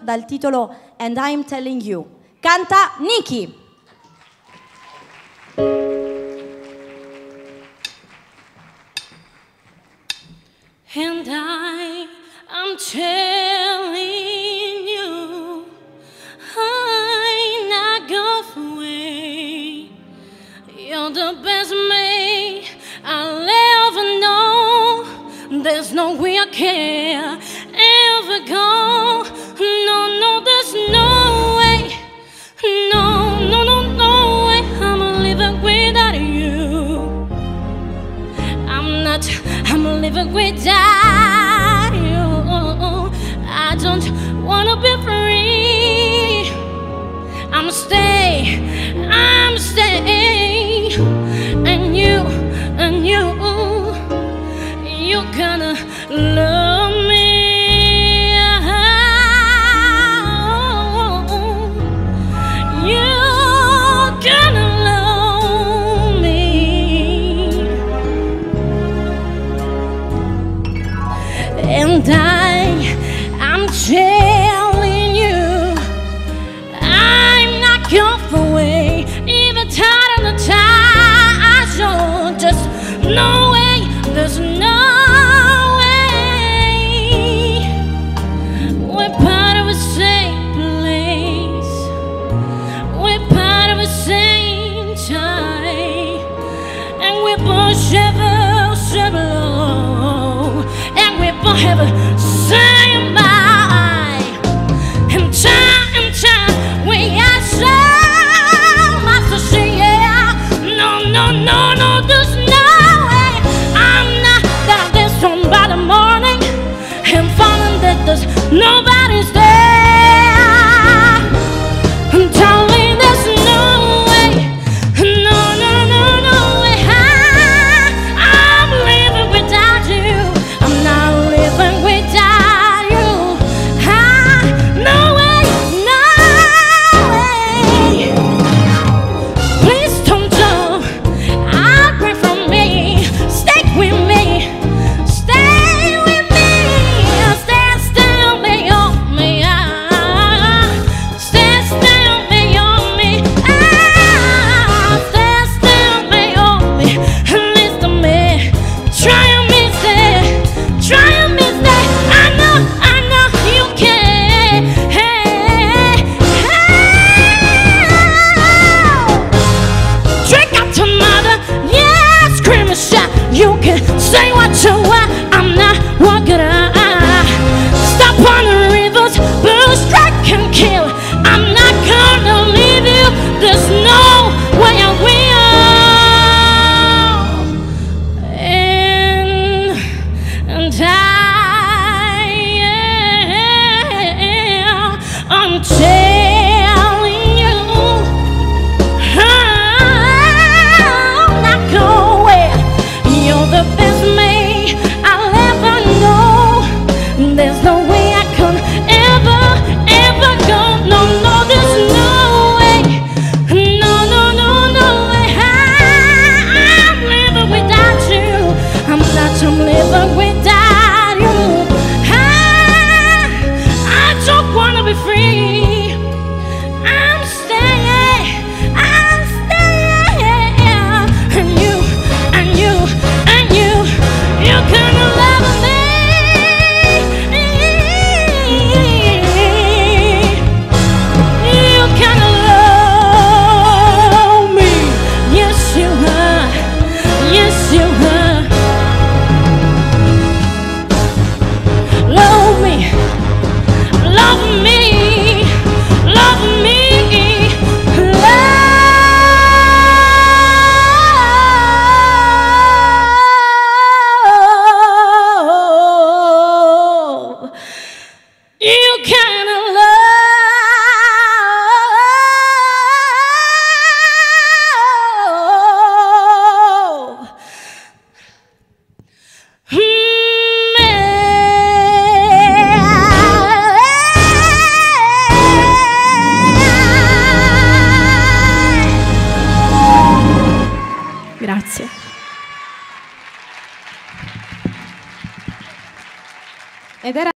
dal titolo And I'm Telling You. Canta Nikki. And I, I'm telling you, I not going away. You're the best mate I'll ever know. There's no way I can ever go. living without you. I don't wanna be free. I'm staying, stay, I'm staying, stay. And you, and you, you're gonna love. there's no way. We're part of the same place, we're part of the same time, and we both shiver, shiver, and we both have a same No, no, no, no, this from by the morning and finding that there's nobody I'm. Grazie. Ed era